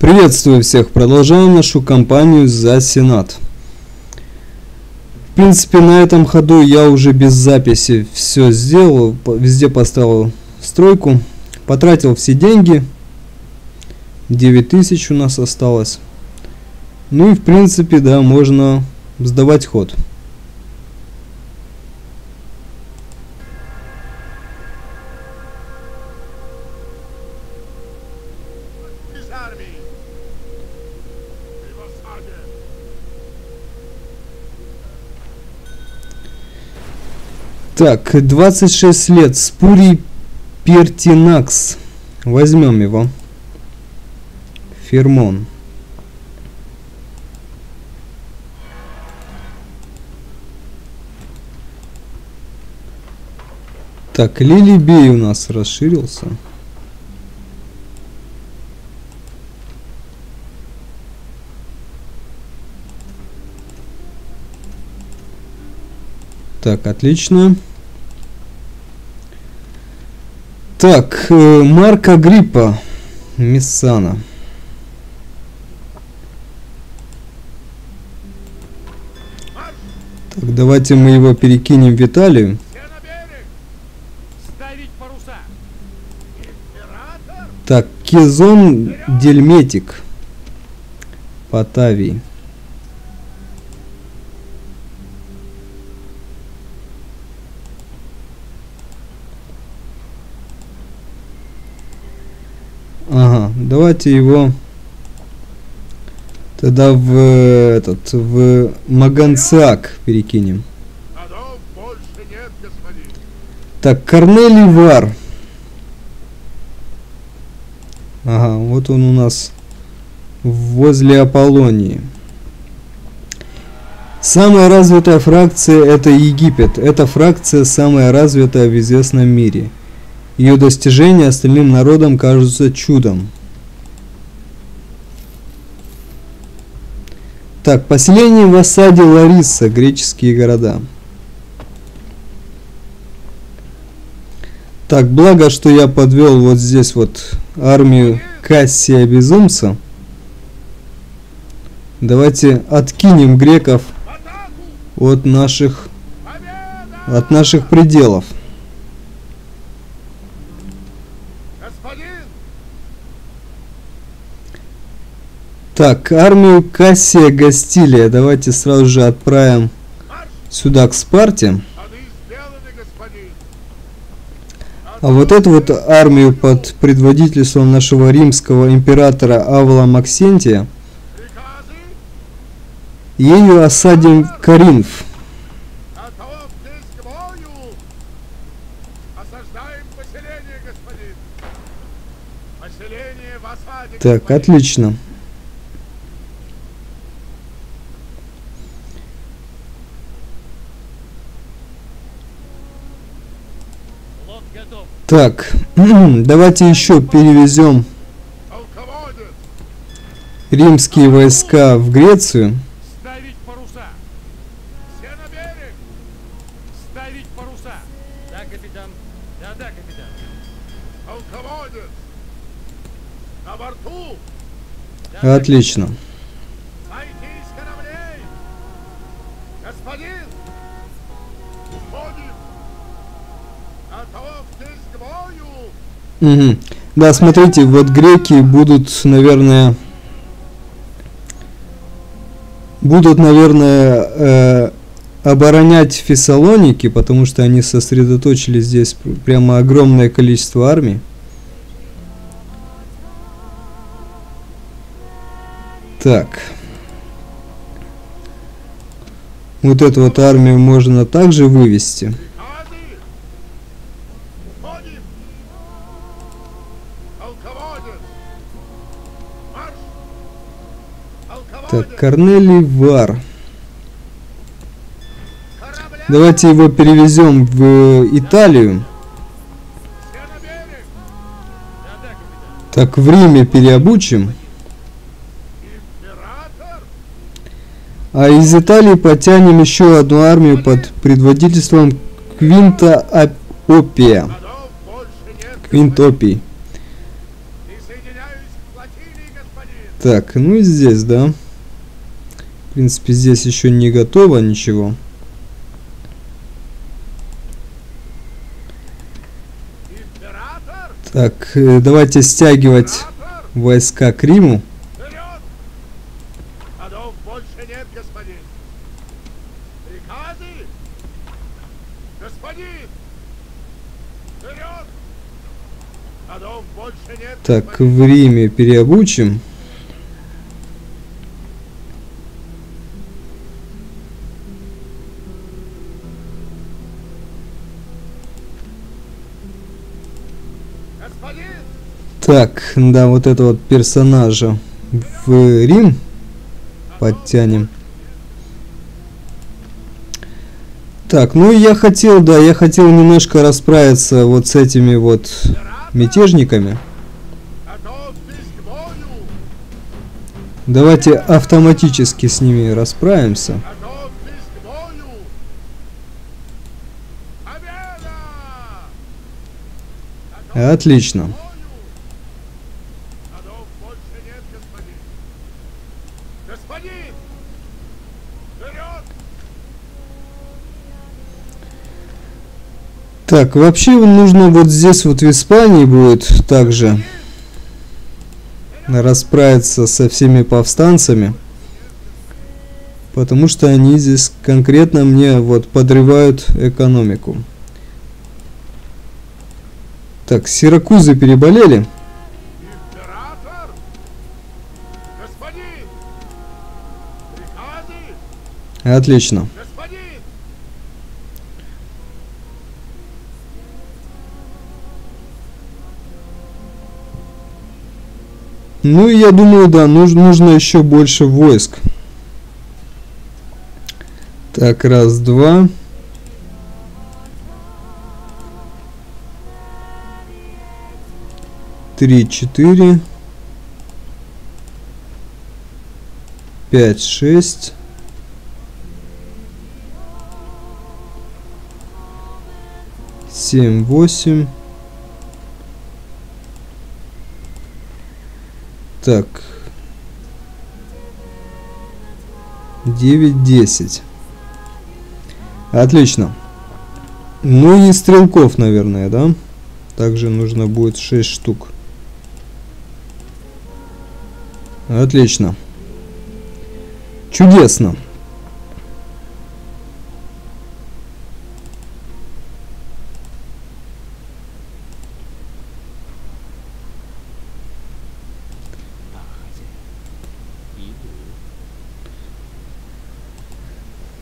Приветствую всех! Продолжаем нашу кампанию за Сенат. В принципе, на этом ходу я уже без записи все сделал, везде поставил стройку, потратил все деньги, 9000 у нас осталось. Ну и в принципе, да, можно сдавать ход. Так, 26 лет. Спурий Пертинакс. Возьмем его. Фермон. Так, Лили Бей у нас расширился. Так, отлично. Так, э, Марка Гриппа. Миссана. Так, давайте мы его перекинем в Италию. Так, Кизон Дельметик. Потавий. Ага, давайте его тогда в этот в Маганцак перекинем. Так, Корнелий Вар. Ага, вот он у нас возле Аполлонии. Самая развитая фракция это Египет. Эта фракция самая развитая в известном мире. Ее достижения остальным народам кажутся чудом. Так, поселение в осаде Лариса, греческие города. Так, благо, что я подвел вот здесь вот армию Кассия Безумца. Давайте откинем греков от наших от наших пределов. Так, армию Кассия Гастилия давайте сразу же отправим сюда к Спарте. А вот эту вот армию под предводительством нашего римского императора Авла Максентия, ею осадим Каринф. Так, отлично. Так, давайте еще перевезем римские войска в Грецию. Ставить Угу. Да, смотрите, вот греки будут, наверное, будут, наверное, э, оборонять Фессалоники, потому что они сосредоточили здесь прямо огромное количество армий. Так. Вот эту вот армию можно также вывести. Так, Корнелий Вар. Давайте его перевезем в Италию. Так, в Риме переобучим. А из Италии потянем еще одну армию под предводительством Квинта Опия. Квинт Опий. Так, ну и здесь, да. Принципе, здесь еще не готово ничего. Так, э, давайте стягивать войска к Риму. Так, в Риме переобучим. Так, да, вот этого персонажа в Рим подтянем. Так, ну я хотел, да, я хотел немножко расправиться вот с этими вот мятежниками. Давайте автоматически с ними расправимся. Готовьтесь к бою! Победа! Готовьтесь Отлично. к бою! Ходов больше нет, господин. Господин! Вперед! Так, вообще нужно вот здесь вот в Испании будет также расправиться со всеми повстанцами. Потому что они здесь конкретно мне вот подрывают экономику. Так, Сиракузы переболели. Отлично. Ну и я думаю, да, нуж- нужно еще больше войск. Так, раз, два. Три, четыре. Пять, шесть. Семь, восемь. Так. 9, 10. Отлично. Ну и стрелков, наверное, да? Также нужно будет 6 штук. Отлично. Чудесно.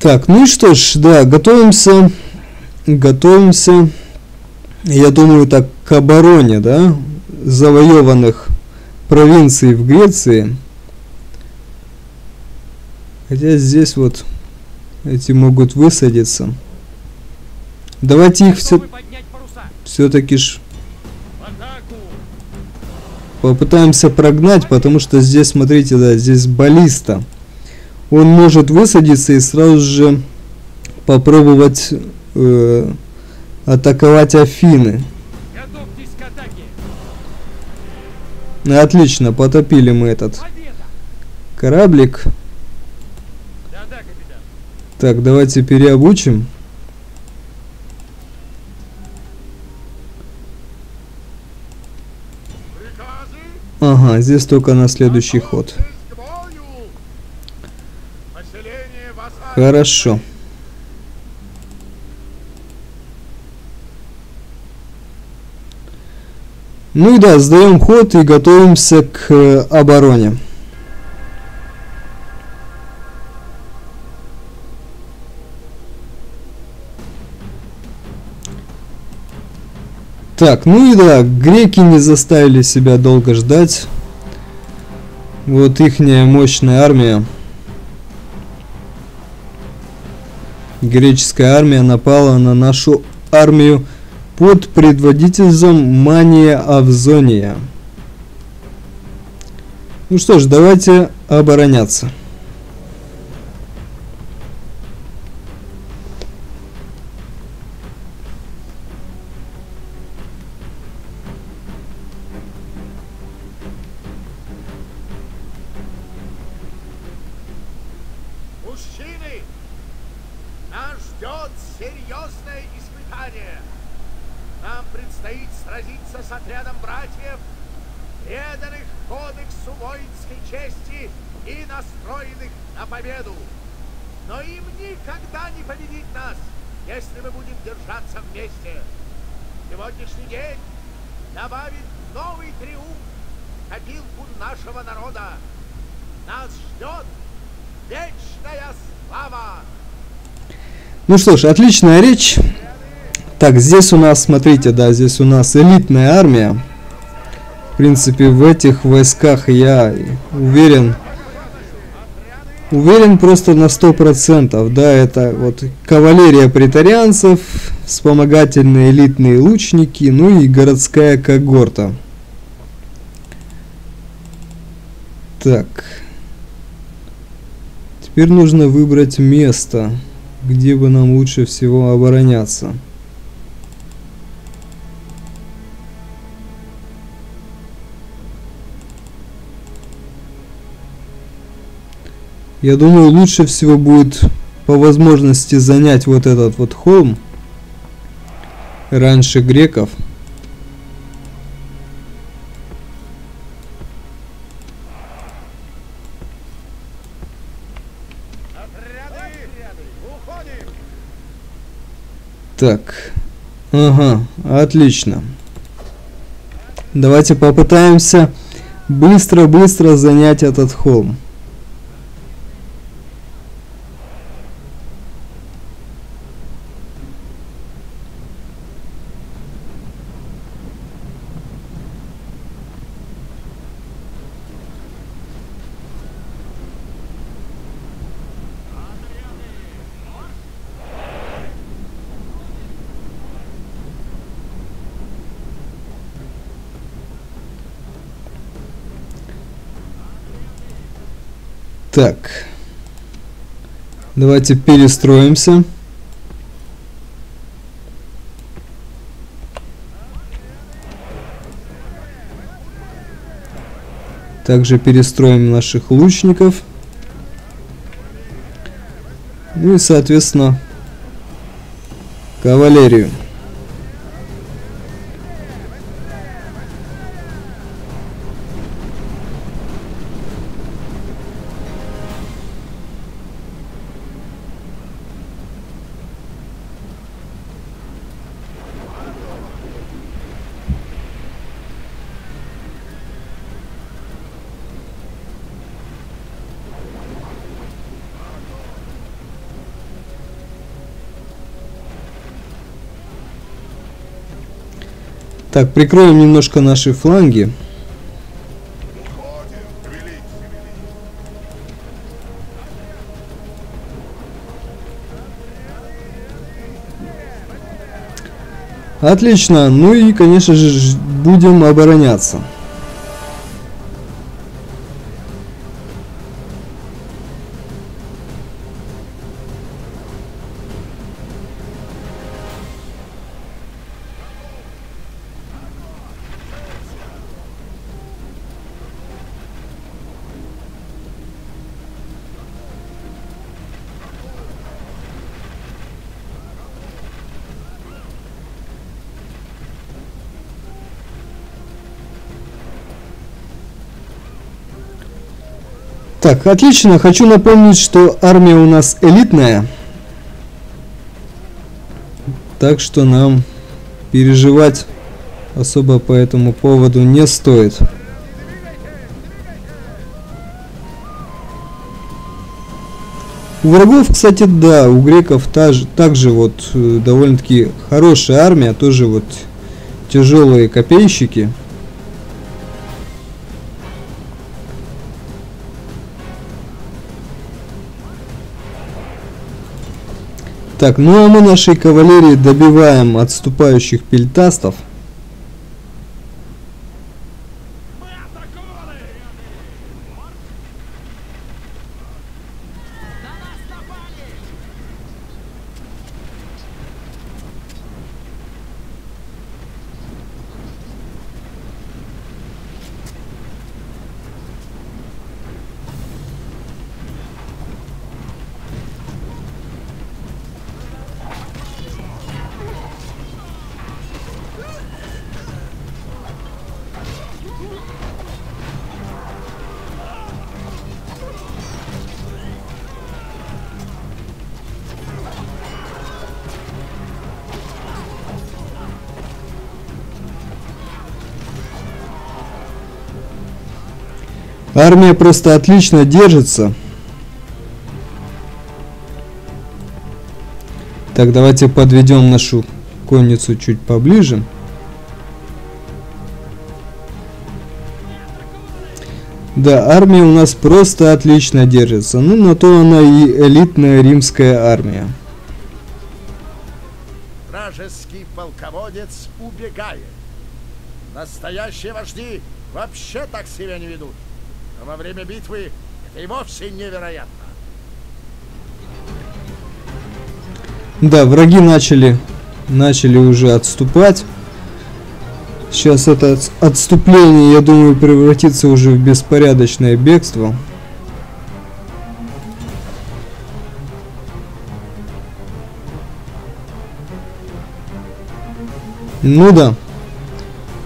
Так, ну и что ж, да, готовимся, готовимся, я думаю, так к обороне, да, завоеванных провинций в Греции. Хотя здесь вот эти могут высадиться. Давайте их все, все-таки ж попытаемся прогнать, потому что здесь, смотрите, да, здесь баллиста. Он может высадиться и сразу же попробовать э, атаковать Афины. Отлично, потопили мы этот кораблик. Так, давайте переобучим. Ага, здесь только на следующий ход. Хорошо. Ну и да, сдаем ход и готовимся к э, обороне. Так, ну и да, греки не заставили себя долго ждать. Вот ихняя мощная армия. Греческая армия напала на нашу армию под предводительством Мания Авзония. Ну что ж, давайте обороняться. Ну что ж, отличная речь. Так, здесь у нас, смотрите, да, здесь у нас элитная армия. В принципе, в этих войсках я уверен, уверен просто на сто процентов, да, это вот кавалерия претарианцев, вспомогательные элитные лучники, ну и городская когорта. Так. Теперь нужно выбрать место где бы нам лучше всего обороняться. Я думаю, лучше всего будет по возможности занять вот этот вот холм раньше греков. Так. Ага, отлично. Давайте попытаемся быстро-быстро занять этот холм. Так. Давайте перестроимся. Также перестроим наших лучников. Ну и, соответственно, кавалерию. Так, прикроем немножко наши фланги. Отлично. Ну и, конечно же, будем обороняться. Так, отлично. Хочу напомнить, что армия у нас элитная. Так что нам переживать особо по этому поводу не стоит. У врагов, кстати, да, у греков также, также вот э, довольно-таки хорошая армия, тоже вот тяжелые копейщики. Так, ну а мы нашей кавалерии добиваем отступающих пельтастов. Армия просто отлично держится. Так, давайте подведем нашу конницу чуть поближе. Да, армия у нас просто отлично держится. Ну, на то она и элитная римская армия. Вражеский полководец убегает. Настоящие вожди вообще так себя не ведут. Но во время битвы это и вовсе невероятно. Да, враги начали, начали уже отступать. Сейчас это отступление, я думаю, превратится уже в беспорядочное бегство. Ну да.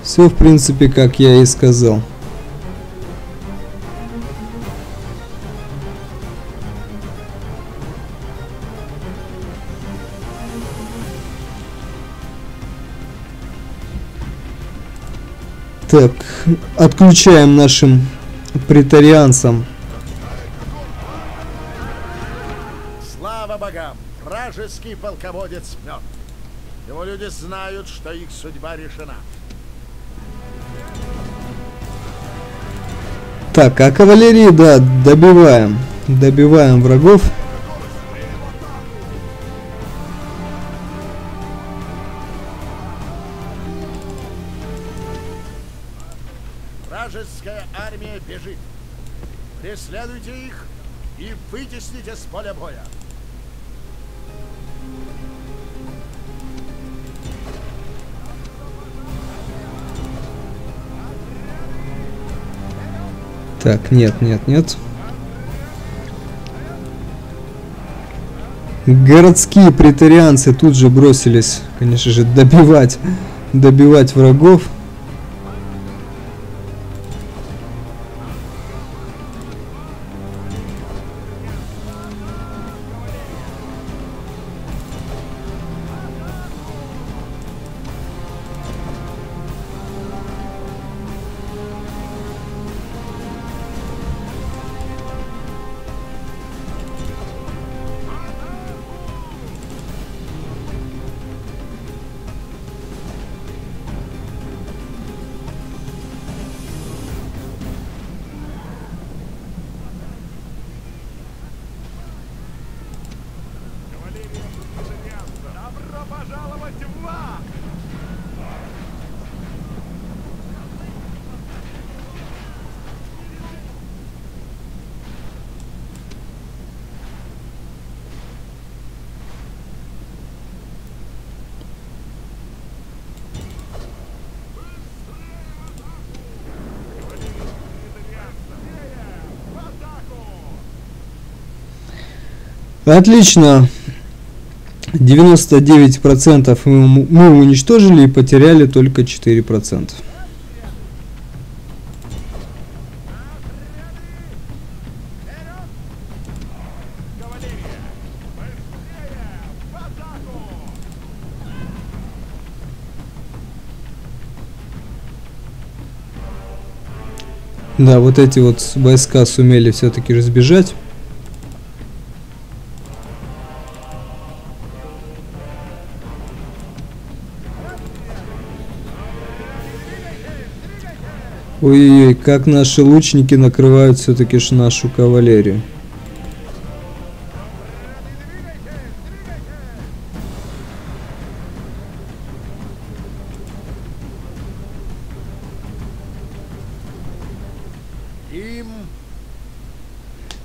Все, в принципе, как я и сказал. Так, отключаем нашим претарианцам. Слава богам! Вражеский полководец мертв. Его люди знают, что их судьба решена. Так, а кавалерии, да, добиваем. Добиваем врагов. Так, нет, нет, нет. Городские претарианцы тут же бросились, конечно же, добивать, добивать врагов. Отлично. 99% мы, мы уничтожили и потеряли только 4%. Да, вот эти вот войска сумели все-таки разбежать. Ой-ой-ой, как наши лучники накрывают все-таки ж нашу кавалерию. Им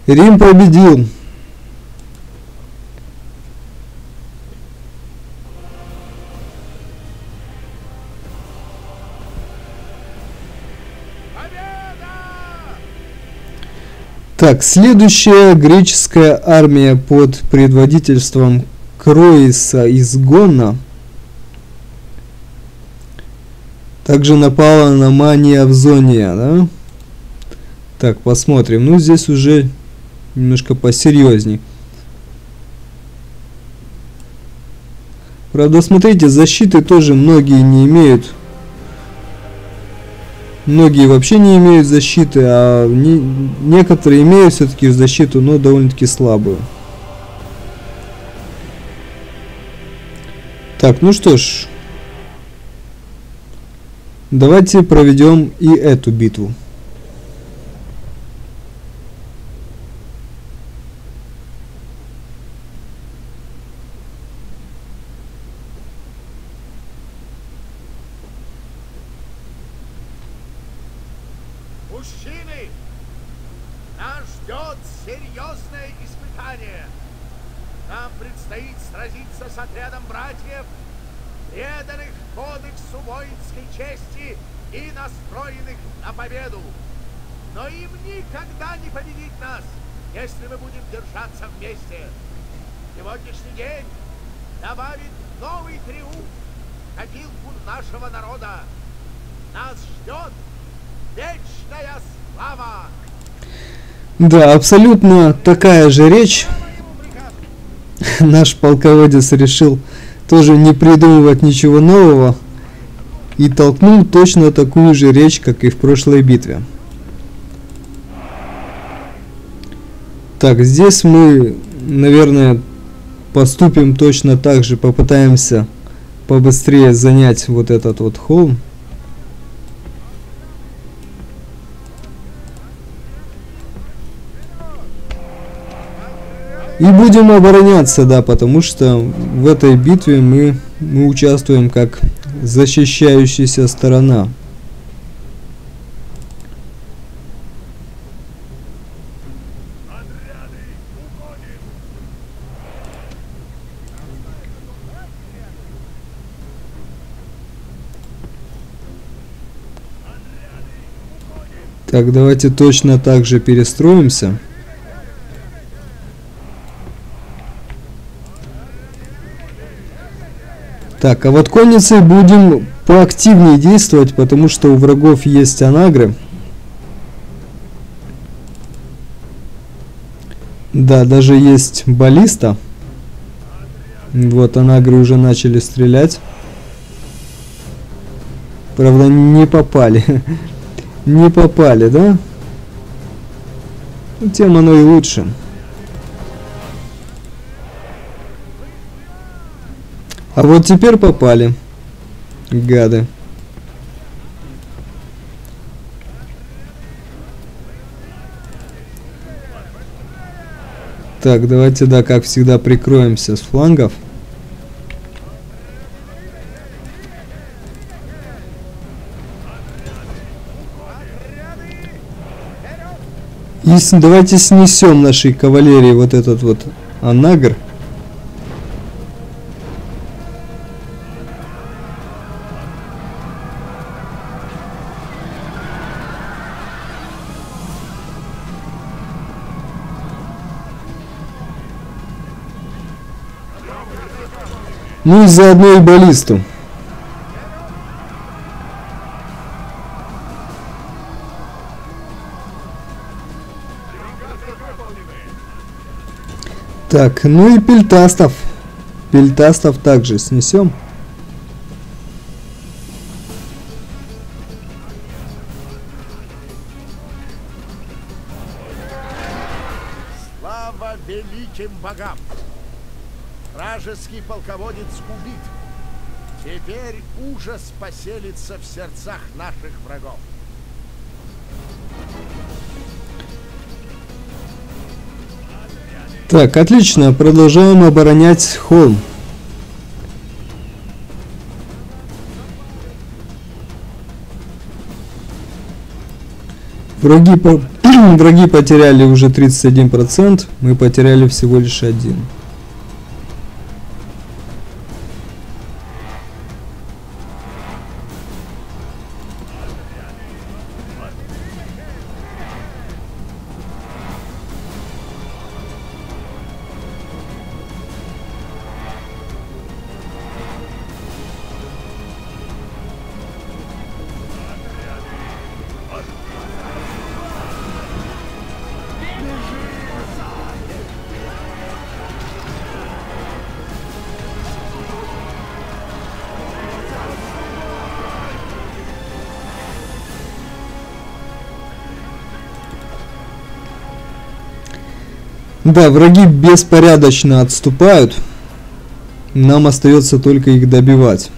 Рим победил. Так, следующая греческая армия под предводительством Кроиса из Гонна также напала на Мания в зоне, да? Так, посмотрим. Ну, здесь уже немножко посерьезней. Правда, смотрите, защиты тоже многие не имеют. Многие вообще не имеют защиты, а не, некоторые имеют все-таки защиту, но довольно-таки слабую. Так, ну что ж. Давайте проведем и эту битву. Мужчины, нас ждет серьезное испытание. Нам предстоит сразиться с отрядом братьев, преданных кодексу воинской чести и настроенных на победу. Но им никогда не победить нас, если мы будем держаться вместе. Сегодняшний день добавит новый триумф копилку нашего народа. Нас ждет вечная слава! Да, абсолютно такая же речь. Наш полководец решил тоже не придумывать ничего нового и толкнул точно такую же речь, как и в прошлой битве. Так, здесь мы, наверное, поступим точно так же, попытаемся побыстрее занять вот этот вот холм. И будем обороняться, да, потому что в этой битве мы, мы участвуем как защищающаяся сторона. Так, давайте точно так же перестроимся. Так, а вот конницей будем поактивнее действовать, потому что у врагов есть анагры. Да, даже есть баллиста. Вот, анагры уже начали стрелять. Правда, не попали. не попали, да? Тем оно и лучше. А вот теперь попали. Гады. Так, давайте, да, как всегда, прикроемся с флангов. И давайте снесем нашей кавалерии вот этот вот анагр. Ну и заодно и баллисту. Так, ну и пельтастов. Пельтастов также снесем. Слава великим богам! Вражеский полководец убит. Теперь ужас поселится в сердцах наших врагов. Так, отлично. Продолжаем оборонять холм. Враги, по... Враги потеряли уже 31%, мы потеряли всего лишь один. Да, враги беспорядочно отступают. Нам остается только их добивать.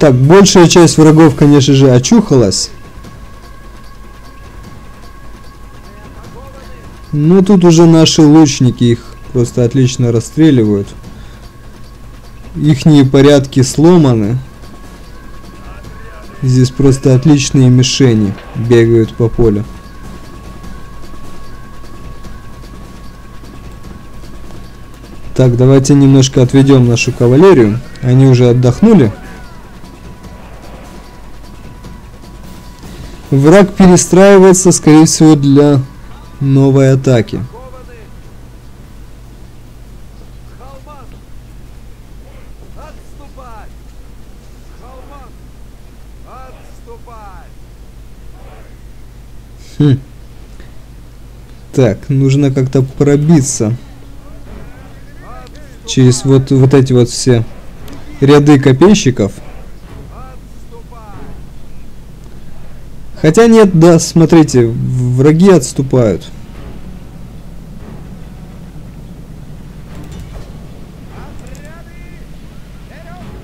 Так, большая часть врагов, конечно же, очухалась. Но тут уже наши лучники их просто отлично расстреливают. Ихние порядки сломаны. Здесь просто отличные мишени бегают по полю. Так, давайте немножко отведем нашу кавалерию. Они уже отдохнули. Враг перестраивается, скорее всего, для новой атаки. Хм. Так, нужно как-то пробиться через вот, вот эти вот все ряды копейщиков. Хотя нет, да, смотрите, враги отступают.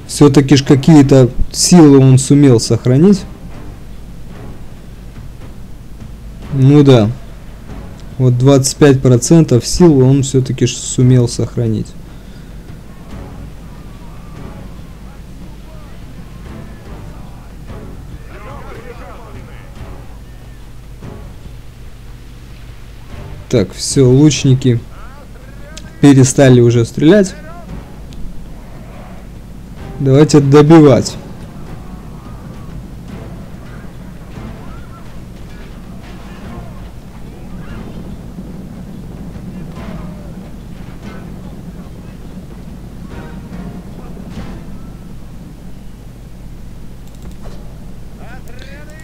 Все-таки ж какие-то силы он сумел сохранить. Ну да. Вот 25% сил он все-таки сумел сохранить. Так, все, лучники перестали уже стрелять. Давайте добивать.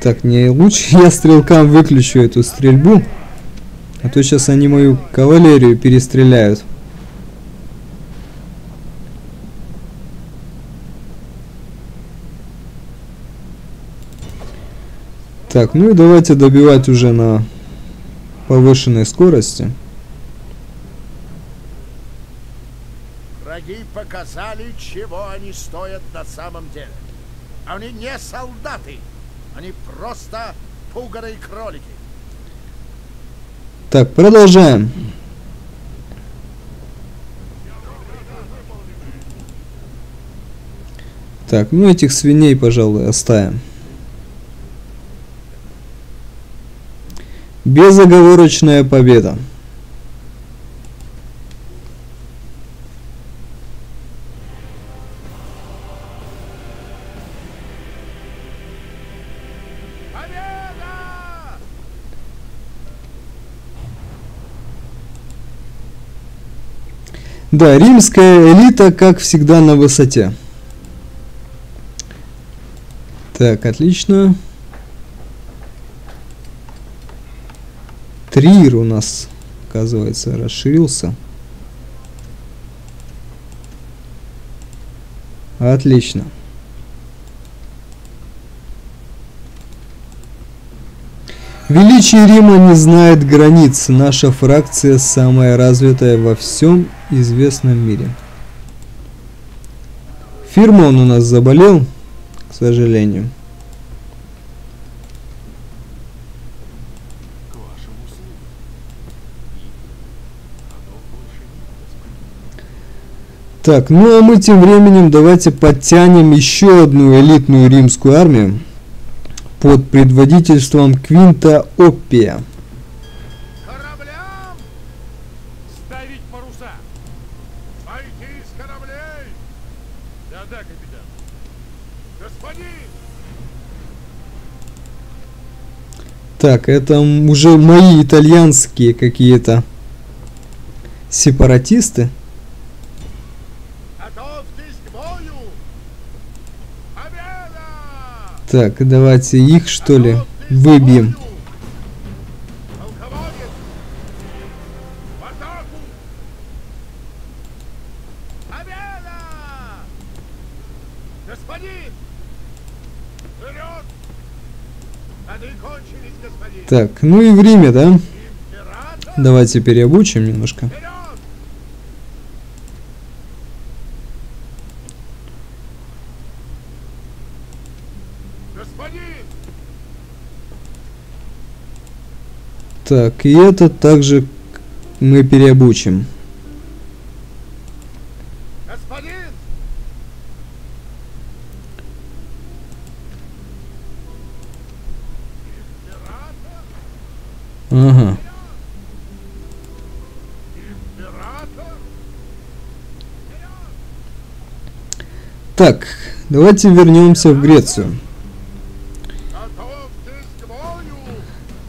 Так, не лучше я стрелкам выключу эту стрельбу. А то сейчас они мою кавалерию перестреляют. Так, ну и давайте добивать уже на повышенной скорости. Враги показали, чего они стоят на самом деле. Они не солдаты, они просто пуганые кролики. Так, продолжаем. Так, ну этих свиней, пожалуй, оставим. Безоговорочная победа. Да, римская элита, как всегда, на высоте. Так, отлично. Трир у нас, оказывается, расширился. Отлично. Величие Рима не знает границ. Наша фракция самая развитая во всем известном мире. Фирмон у нас заболел, к сожалению. Так, ну а мы тем временем давайте подтянем еще одну элитную римскую армию под предводительством Квинта Оппия. Так, это уже мои итальянские какие-то сепаратисты. Так, давайте их что ли выбьем. Так, ну и время, да? Давайте переобучим немножко. Вперед! Господин! Так, и это также мы переобучим. Господин! Ага. Так, давайте вернемся в Грецию.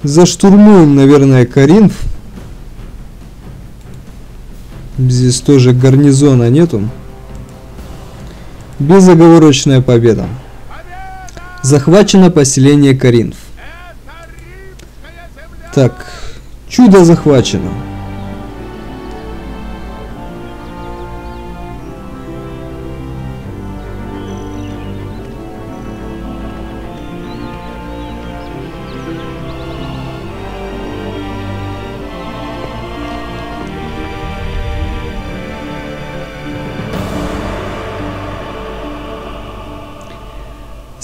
Заштурмуем, наверное, Каринф. Здесь тоже гарнизона нету. Безоговорочная победа. Захвачено поселение Каринф. Так, чудо захвачено.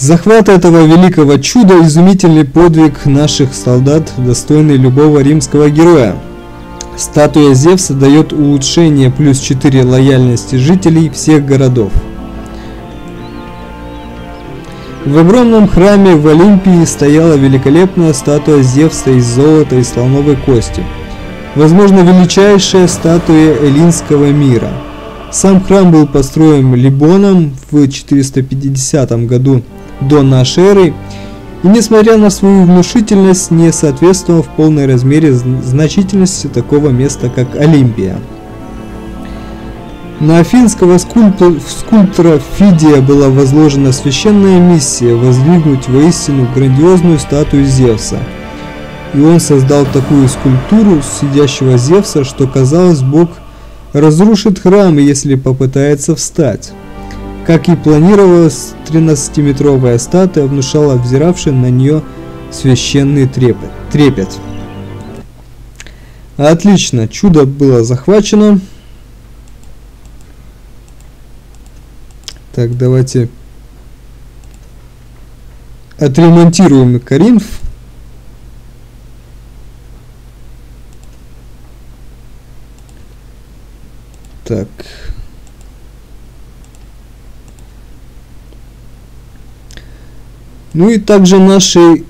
Захват этого великого чуда – изумительный подвиг наших солдат, достойный любого римского героя. Статуя Зевса дает улучшение плюс 4 лояльности жителей всех городов. В огромном храме в Олимпии стояла великолепная статуя Зевса из золота и слоновой кости. Возможно, величайшая статуя эллинского мира. Сам храм был построен Либоном в 450 году до нашей эры и, несмотря на свою внушительность, не соответствовал в полной размере зн- значительности такого места, как Олимпия. На афинского скульпту- скульптора Фидия была возложена священная миссия воздвигнуть воистину грандиозную статую Зевса. И он создал такую скульптуру сидящего Зевса, что казалось, Бог разрушит храм, если попытается встать. Как и планировалось, 13-метровая статуя внушала взиравший на нее священный трепет. трепет. Отлично, чудо было захвачено. Так, давайте отремонтируем Каринф. Так. Ну и также нашей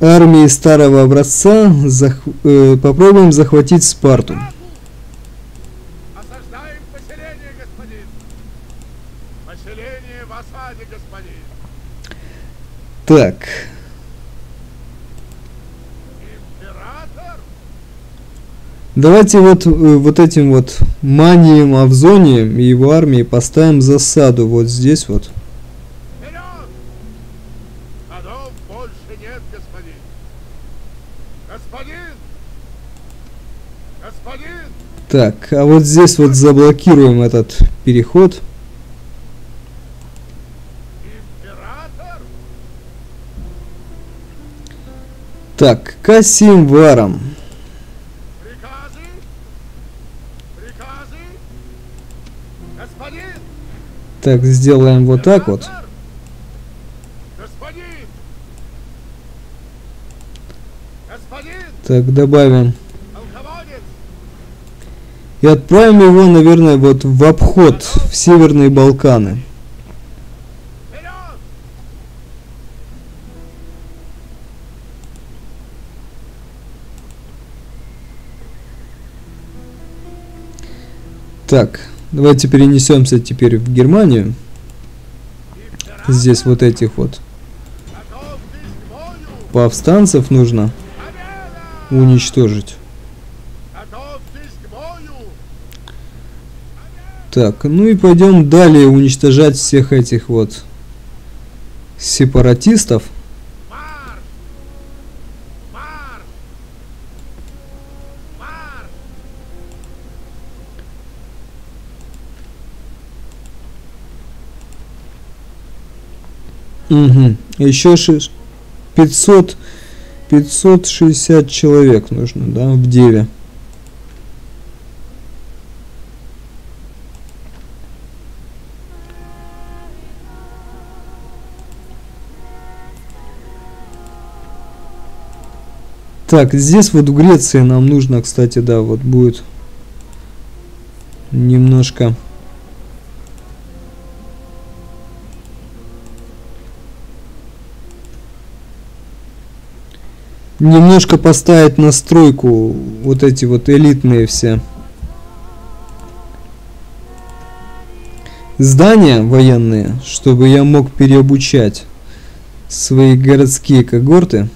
армии старого образца зах- э, попробуем захватить Спарту. Так, давайте вот, э, вот этим вот манием Авзонием и его армией поставим засаду вот здесь вот. Вперед! Ходов больше нет, господин! Господин! Господин! Так, а вот здесь вот заблокируем этот переход. Император! Так, Касим Варом. Приказы! Приказы! Господин! Так, сделаем вот так вот. Так, добавим. И отправим его, наверное, вот в обход в Северные Балканы. Так, давайте перенесемся теперь в Германию. Здесь вот этих вот повстанцев нужно уничтожить. Так, ну и пойдем далее уничтожать всех этих вот сепаратистов. Угу. Еще шиш- 500, 560 человек нужно, да, в Деве. Так, здесь вот в Греции нам нужно, кстати, да, вот будет немножко немножко поставить настройку вот эти вот элитные все здания военные, чтобы я мог переобучать свои городские когорты.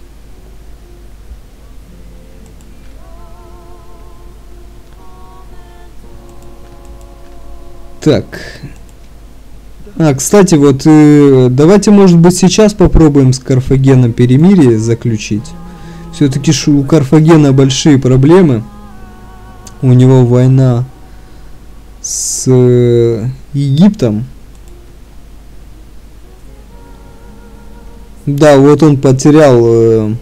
Так. А, кстати, вот э, давайте, может быть, сейчас попробуем с Карфагеном перемирие заключить. Все-таки у Карфагена большие проблемы. У него война с э, Египтом. Да, вот он потерял э,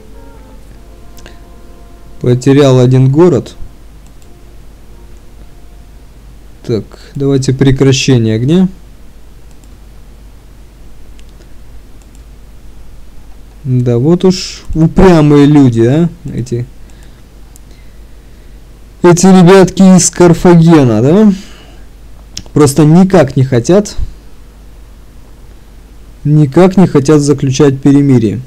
потерял один город. Так, давайте прекращение огня. Да, вот уж упрямые люди, а, эти. Эти ребятки из Карфагена, да? Просто никак не хотят. Никак не хотят заключать перемирие.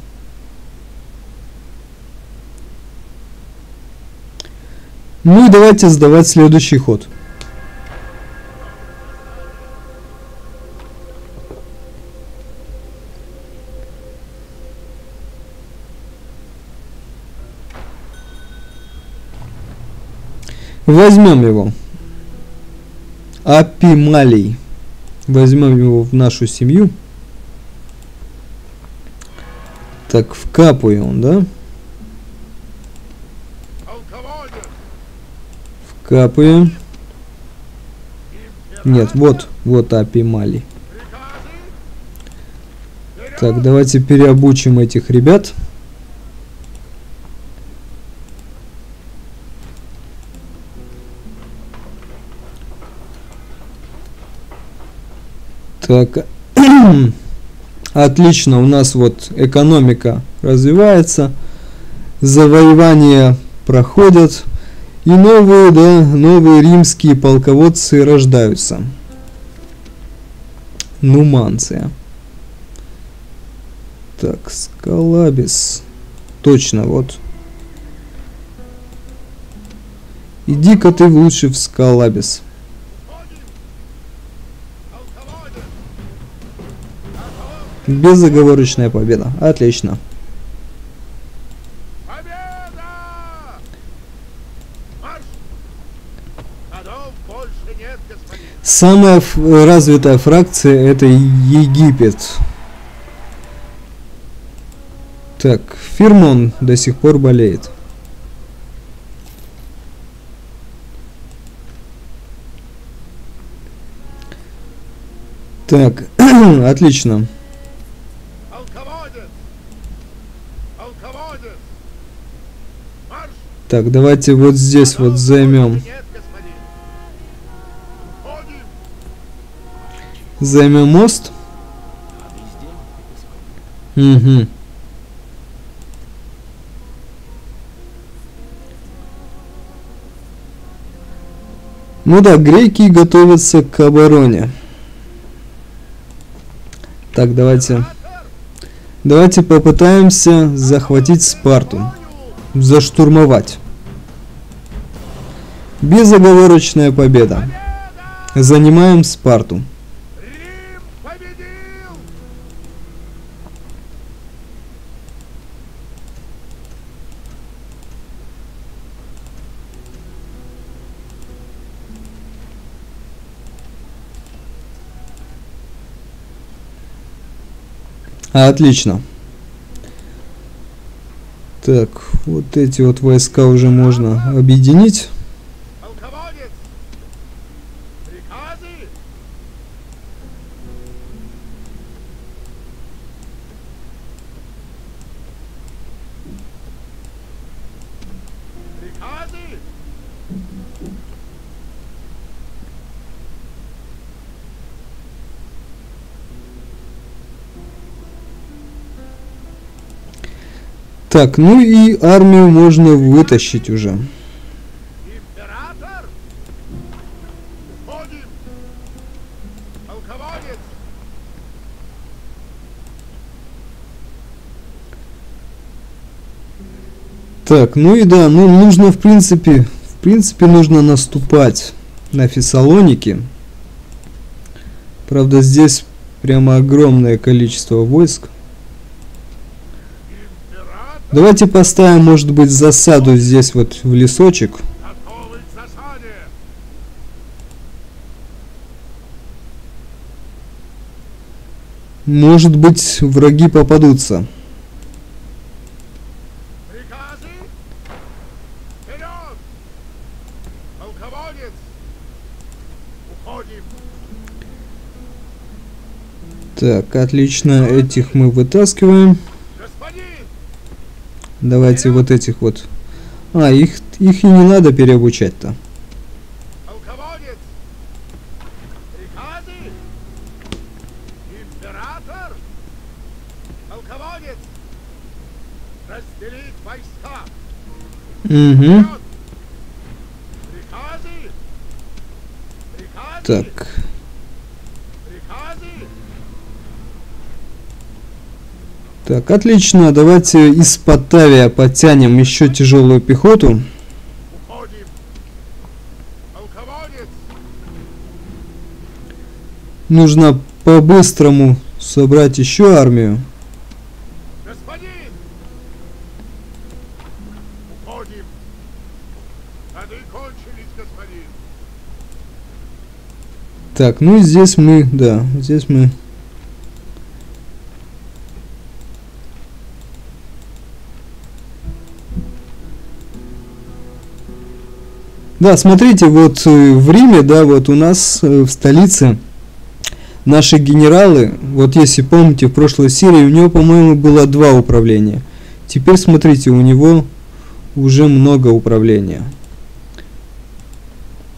Ну и давайте сдавать следующий ход. Возьмем его. Апималий. Возьмем его в нашу семью. Так, вкапываем, да? Полководец! Вкапываем. Император! Нет, вот, вот Апималий. Так, давайте переобучим этих ребят. Так, отлично, у нас вот экономика развивается, завоевания проходят, и новые, да, новые римские полководцы рождаются. Нуманция. Так, Скалабис. Точно, вот. Иди-ка ты лучше в Скалабис. Безоговорочная победа. Отлично. Самая развитая фракция это Египет. Так, Фирмон до сих пор болеет. Так, отлично. Полководец! Полководец! Марш! Так, давайте вот здесь вот займем. Займем мост. Угу. Ну да, греки готовятся к обороне. Так, давайте. Давайте попытаемся захватить Спарту. Заштурмовать. Безоговорочная победа. Занимаем Спарту. Отлично. Так, вот эти вот войска уже можно объединить. Приказы! Так, ну и армию можно вытащить уже. Так, ну и да, ну нужно в принципе, в принципе нужно наступать на Фессалоники. Правда здесь прямо огромное количество войск. Давайте поставим, может быть, засаду здесь вот в лесочек. Может быть, враги попадутся. Приказы! Вперед! Полководец! Уходим! Так, отлично, этих мы вытаскиваем. Давайте вот этих вот. А, их, их и не надо переобучать-то. Угу. Так, Приказы! Так, отлично. Давайте из Потавия подтянем еще тяжелую пехоту. Нужно по-быстрому собрать еще армию. Так, ну здесь мы, да, здесь мы... Да, смотрите, вот э, в Риме, да, вот у нас э, в столице наши генералы, вот если помните, в прошлой серии у него, по-моему, было два управления. Теперь смотрите, у него уже много управления.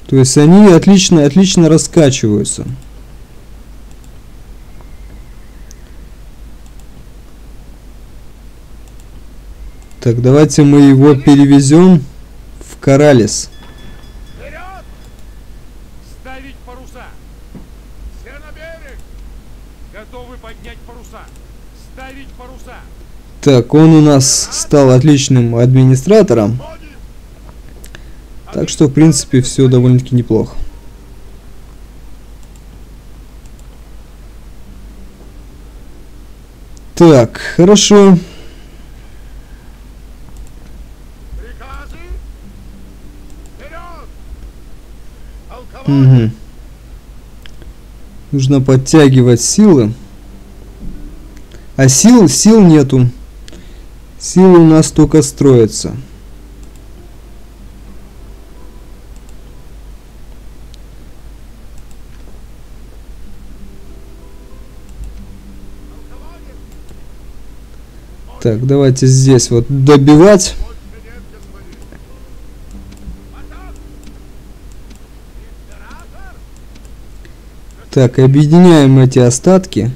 То есть они отлично, отлично раскачиваются. Так, давайте мы его перевезем в Коралес. Вперед! Ставить паруса! Все на берег! Готовы поднять паруса! Ставить паруса! Так, он у нас стал отличным администратором. Так что, в принципе, все довольно-таки неплохо. Так, хорошо. Мгм. Нужно подтягивать силы. А сил, сил нету. Силы у нас только строятся. Так, давайте здесь вот добивать. Так, объединяем эти остатки.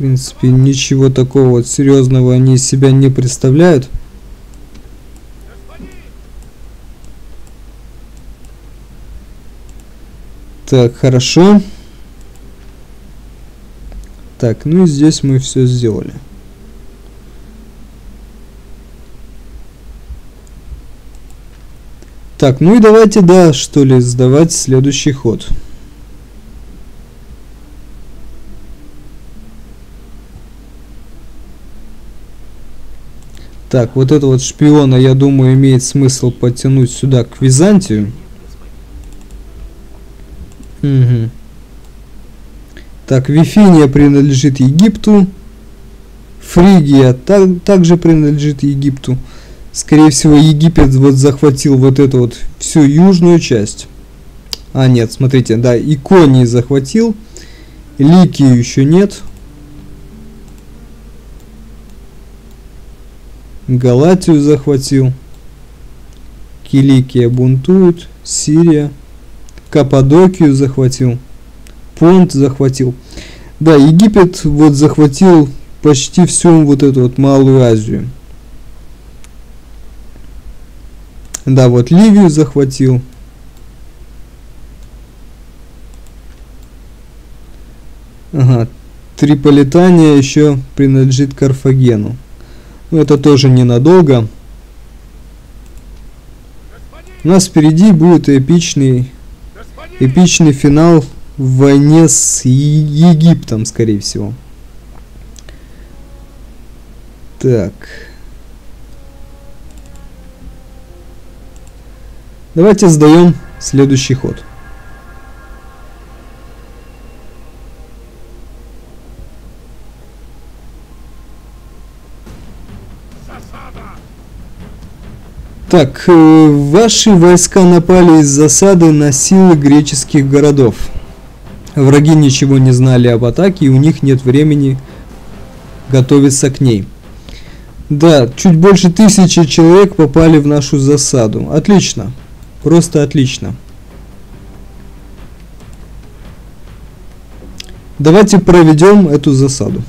Принципе, ничего такого вот серьезного они из себя не представляют. Так, хорошо. Так, ну и здесь мы все сделали. Так, ну и давайте, да, что ли, сдавать следующий ход. Так, вот это вот шпиона, я думаю, имеет смысл подтянуть сюда, к Византию. Угу. Так, Вифиния принадлежит Египту. Фригия так, также принадлежит Египту. Скорее всего, Египет вот захватил вот эту вот всю южную часть. А, нет, смотрите, да, Иконии захватил. Ликию еще нет. Галатию захватил. Киликия бунтует. Сирия. Каппадокию захватил. Понт захватил. Да, Египет вот захватил почти всю вот эту вот Малую Азию. Да, вот Ливию захватил. Ага, Триполитания еще принадлежит Карфагену. Но это тоже ненадолго. У нас впереди будет эпичный, эпичный финал в войне с Египтом, скорее всего. Так. Давайте сдаем следующий ход. Так, э, ваши войска напали из засады на силы греческих городов. Враги ничего не знали об атаке, и у них нет времени готовиться к ней. Да, чуть больше тысячи человек попали в нашу засаду. Отлично. Просто отлично. Давайте проведем эту засаду.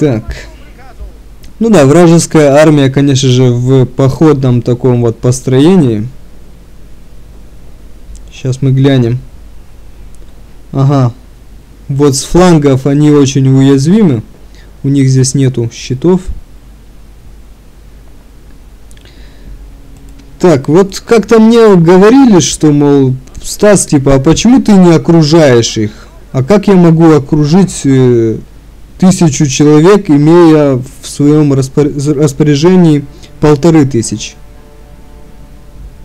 Так. Ну да, вражеская армия, конечно же, в походном таком вот построении. Сейчас мы глянем. Ага. Вот с флангов они очень уязвимы. У них здесь нету щитов. Так, вот как-то мне говорили, что, мол, Стас, типа, а почему ты не окружаешь их? А как я могу окружить э, тысячу человек, имея в своем распоряжении полторы тысячи.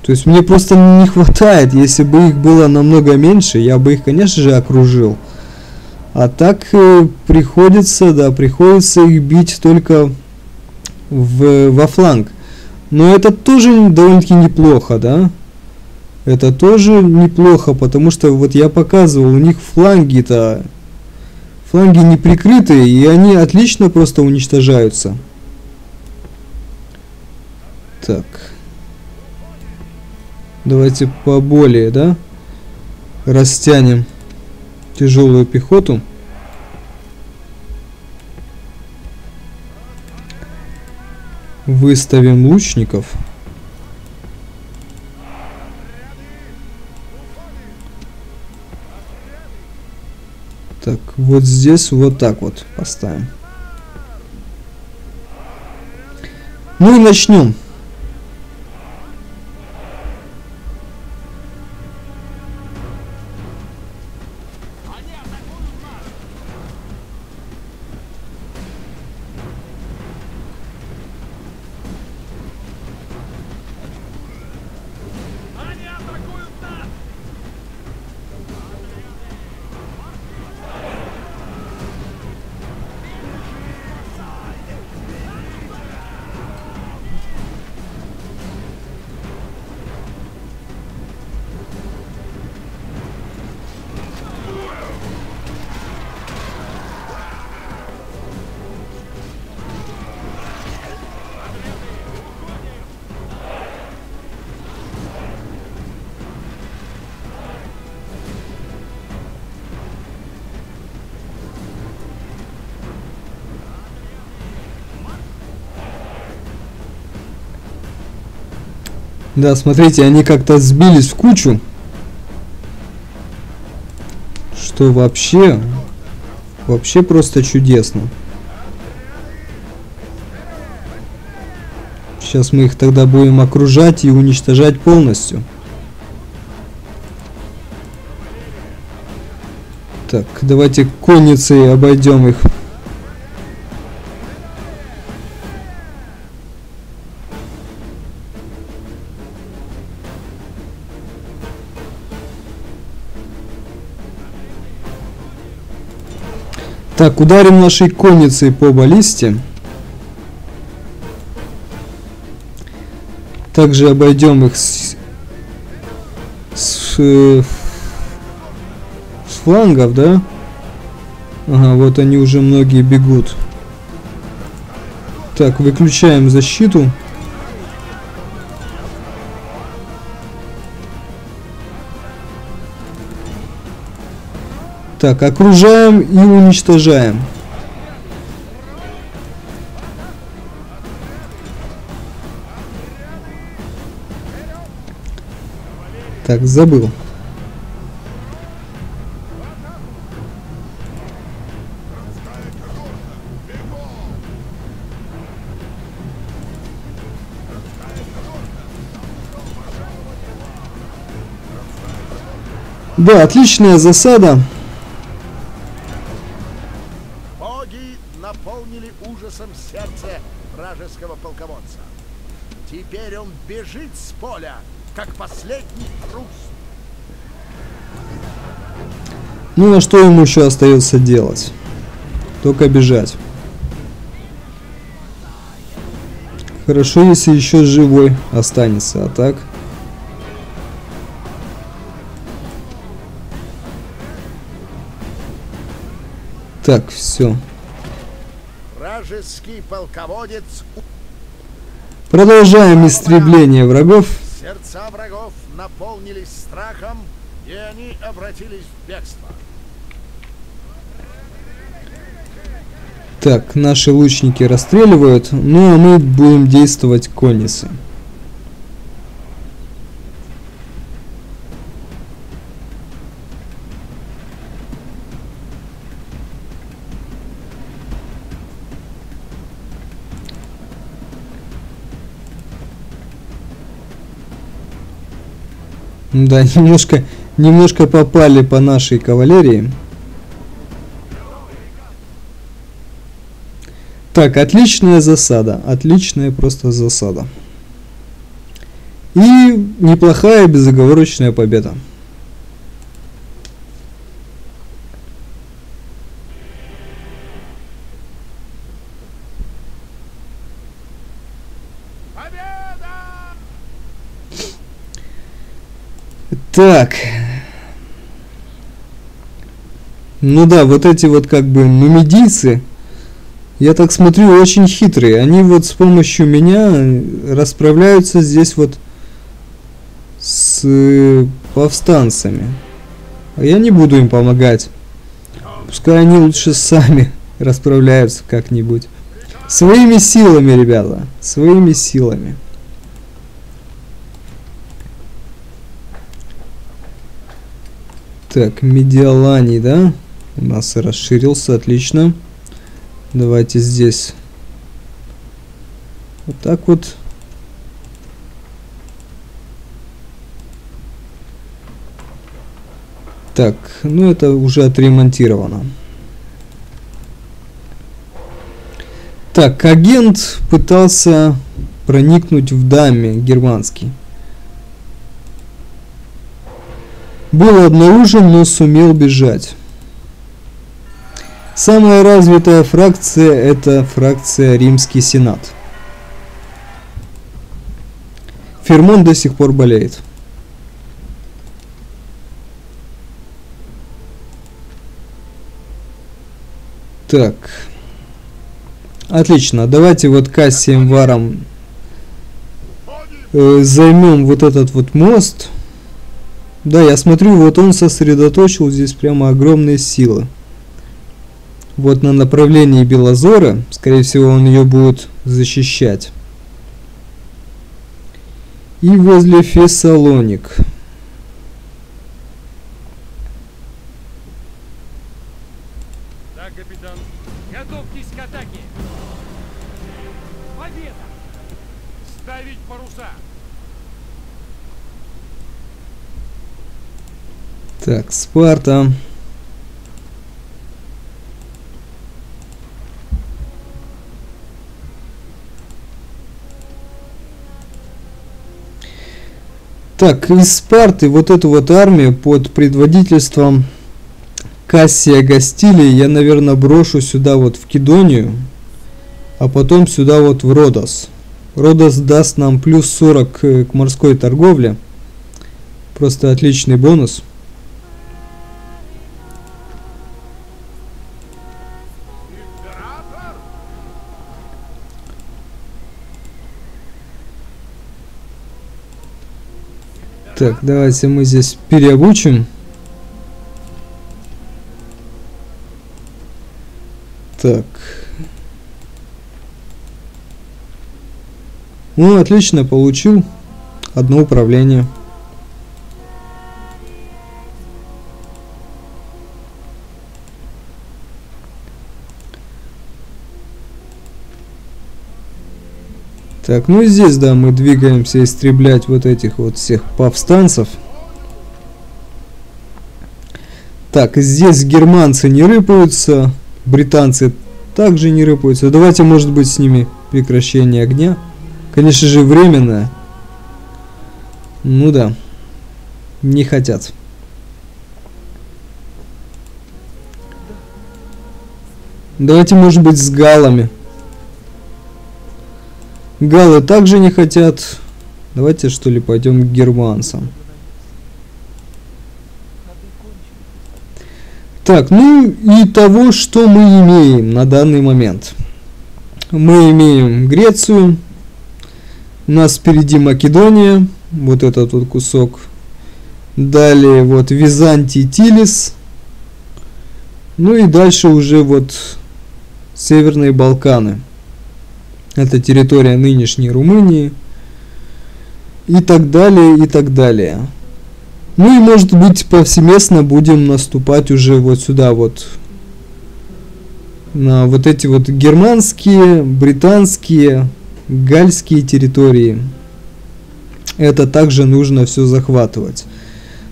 То есть мне просто не хватает, если бы их было намного меньше, я бы их, конечно же, окружил. А так э, приходится, да, приходится их бить только в, во фланг. Но это тоже довольно-таки неплохо, да? Это тоже неплохо, потому что вот я показывал, у них фланги-то Фланги не прикрыты, и они отлично просто уничтожаются. Так. Давайте поболее, да? Растянем тяжелую пехоту. Выставим лучников. Так, вот здесь вот так вот поставим. Ну и начнем. Да, смотрите, они как-то сбились в кучу. Что вообще, вообще просто чудесно. Сейчас мы их тогда будем окружать и уничтожать полностью. Так, давайте конницей обойдем их. Так, ударим нашей конницей по баллисте. Также обойдем их с, с, э, с флангов, да? Ага, вот они уже многие бегут. Так, выключаем защиту. Так, окружаем и уничтожаем. Так, забыл. Да, отличная засада. Теперь он бежит с поля, как последний трус. Ну а что ему еще остается делать? Только бежать. Хорошо, если еще живой останется, а так... Так, все. Вражеский полководец Продолжаем истребление врагов. Сердца врагов наполнились страхом, и они обратились в бегство. Так, наши лучники расстреливают, ну а мы будем действовать конницы. Да, немножко, немножко попали по нашей кавалерии. Так, отличная засада. Отличная просто засада. И неплохая безоговорочная победа. Так. Ну да, вот эти вот как бы нумидийцы, я так смотрю, очень хитрые. Они вот с помощью меня расправляются здесь вот с э, повстанцами. А я не буду им помогать. Пускай они лучше сами расправляются как-нибудь. Своими силами, ребята. Своими силами. Так, медиаланий, да? У нас расширился, отлично. Давайте здесь. Вот так вот. Так, ну это уже отремонтировано. Так, агент пытался проникнуть в даме германский. Был обнаружен, но сумел бежать. Самая развитая фракция это фракция Римский Сенат. Фермон до сих пор болеет. Так. Отлично. Давайте вот Кассием Варом э, займем вот этот вот мост. Да, я смотрю, вот он сосредоточил здесь прямо огромные силы. Вот на направлении Белозора, скорее всего, он ее будет защищать. И возле Фессалоник. Так, Спарта. Так, из Спарты вот эту вот армию под предводительством Кассия Гастилии я, наверное, брошу сюда вот в Кедонию, а потом сюда вот в Родос. Родос даст нам плюс 40 э, к морской торговле. Просто отличный бонус. Так, давайте мы здесь переобучим. Так. Ну, отлично, получил одно управление. Так, ну здесь, да, мы двигаемся истреблять вот этих вот всех повстанцев. Так, здесь германцы не рыпаются, британцы также не рыпаются. Давайте, может быть, с ними прекращение огня. Конечно же, временное. Ну да, не хотят. Давайте, может быть, с галами. Галы также не хотят. Давайте что ли пойдем к германцам. Так, ну и того, что мы имеем на данный момент. Мы имеем Грецию. У нас впереди Македония. Вот этот вот кусок. Далее вот Византий, Тилис. Ну и дальше уже вот Северные Балканы. Это территория нынешней Румынии. И так далее, и так далее. Ну и может быть повсеместно будем наступать уже вот сюда вот. На вот эти вот германские, британские, гальские территории. Это также нужно все захватывать.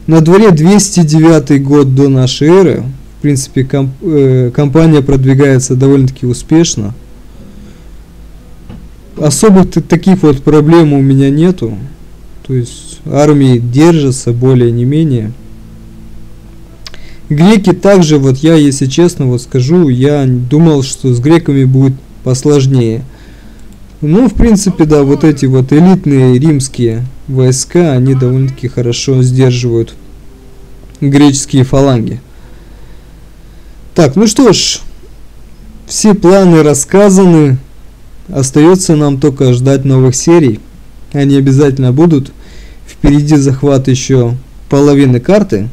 На дворе 209 год до нашей эры. В принципе, комп э, компания продвигается довольно-таки успешно особых таких вот проблем у меня нету. То есть армии держатся более не менее. Греки также, вот я, если честно, вот скажу, я думал, что с греками будет посложнее. Ну, в принципе, да, вот эти вот элитные римские войска, они довольно-таки хорошо сдерживают греческие фаланги. Так, ну что ж, все планы рассказаны. Остается нам только ждать новых серий. Они обязательно будут. Впереди захват еще половины карты.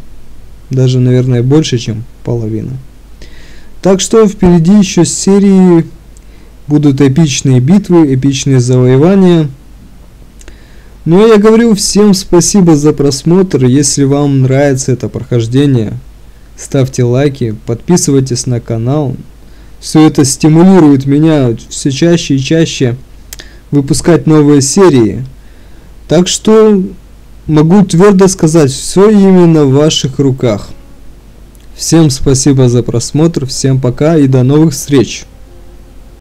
Даже, наверное, больше, чем половина. Так что впереди еще серии будут эпичные битвы, эпичные завоевания. Ну а я говорю всем спасибо за просмотр. Если вам нравится это прохождение, ставьте лайки, подписывайтесь на канал все это стимулирует меня все чаще и чаще выпускать новые серии. Так что могу твердо сказать, все именно в ваших руках. Всем спасибо за просмотр, всем пока и до новых встреч.